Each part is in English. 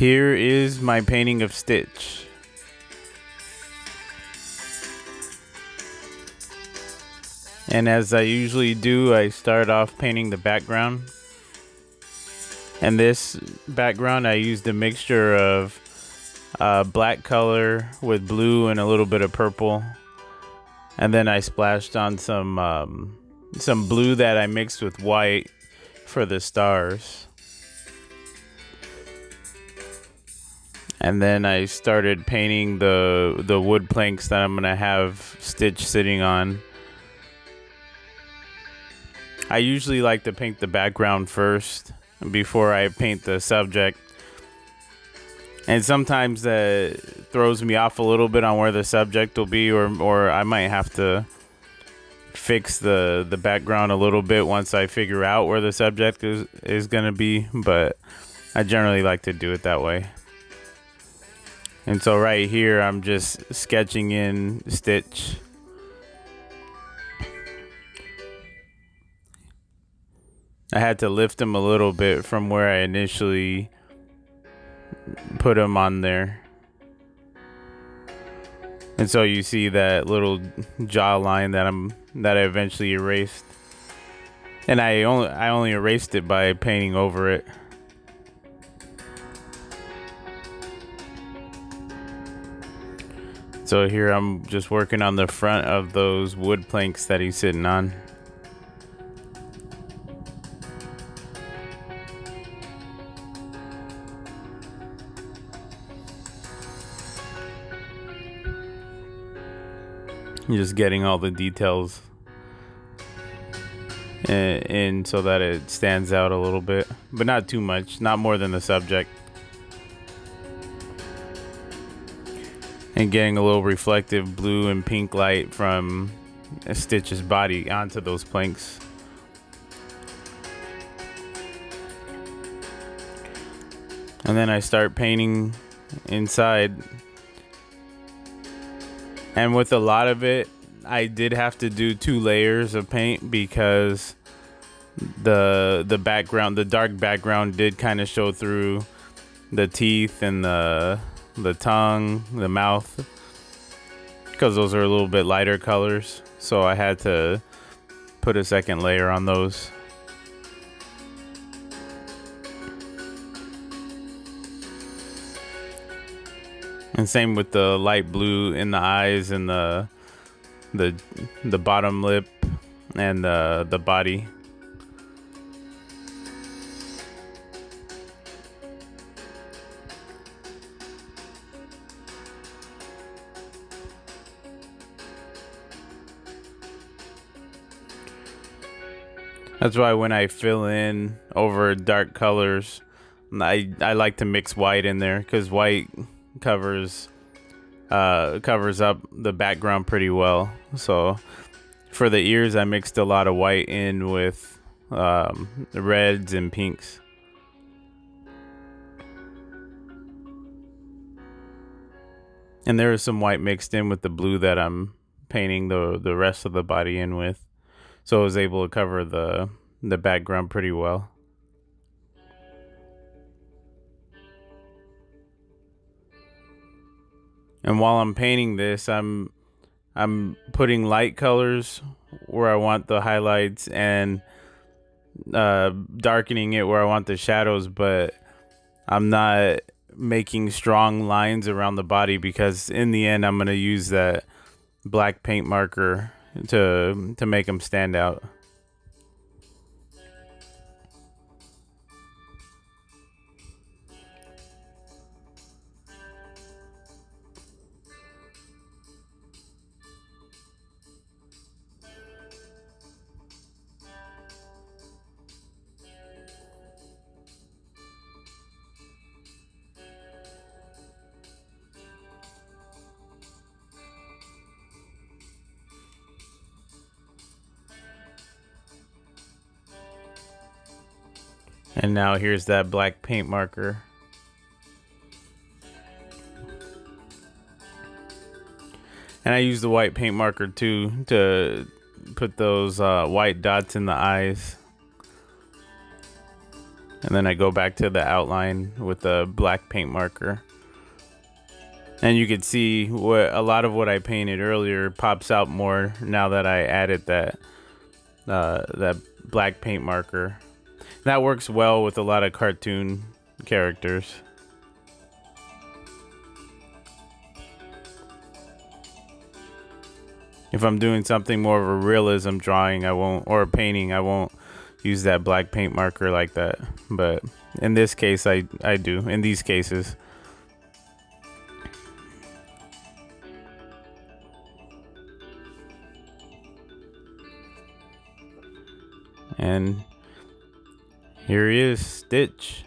Here is my painting of Stitch. And as I usually do, I start off painting the background. And this background, I used a mixture of uh, black color with blue and a little bit of purple. And then I splashed on some um, some blue that I mixed with white for the stars. And then I started painting the the wood planks that I'm gonna have Stitch sitting on. I usually like to paint the background first before I paint the subject. And sometimes that throws me off a little bit on where the subject will be or or I might have to fix the the background a little bit once I figure out where the subject is is going to be, but I generally like to do it that way. And so right here I'm just sketching in Stitch. I had to lift him a little bit from where I initially put him on there. And so you see that little jaw line that I'm that I eventually erased. And I only I only erased it by painting over it. So here I'm just working on the front of those wood planks that he's sitting on. just getting all the details in, in so that it stands out a little bit, but not too much, not more than the subject. And getting a little reflective blue and pink light from Stitch's body onto those planks. And then I start painting inside and with a lot of it, I did have to do two layers of paint because the the background, the dark background, did kind of show through the teeth and the the tongue, the mouth, because those are a little bit lighter colors. So I had to put a second layer on those. And same with the light blue in the eyes and the the the bottom lip and the the body. That's why when I fill in over dark colors, I I like to mix white in there because white covers uh, covers up the background pretty well. So for the ears, I mixed a lot of white in with um, reds and pinks. And there is some white mixed in with the blue that I'm painting the the rest of the body in with. So I was able to cover the the background pretty well. And while I'm painting this, I'm I'm putting light colors where I want the highlights and uh, darkening it where I want the shadows, but I'm not making strong lines around the body because in the end I'm going to use that black paint marker to to make them stand out. And now here's that black paint marker. And I use the white paint marker too to put those uh, white dots in the eyes. And then I go back to the outline with the black paint marker. And you can see what a lot of what I painted earlier pops out more now that I added that uh, that black paint marker. That works well with a lot of cartoon characters. If I'm doing something more of a realism drawing, I won't, or a painting, I won't use that black paint marker like that. But in this case, I, I do, in these cases. And here he is, Stitch.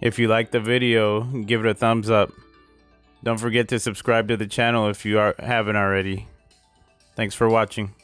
If you like the video, give it a thumbs up. Don't forget to subscribe to the channel if you are, haven't already. Thanks for watching.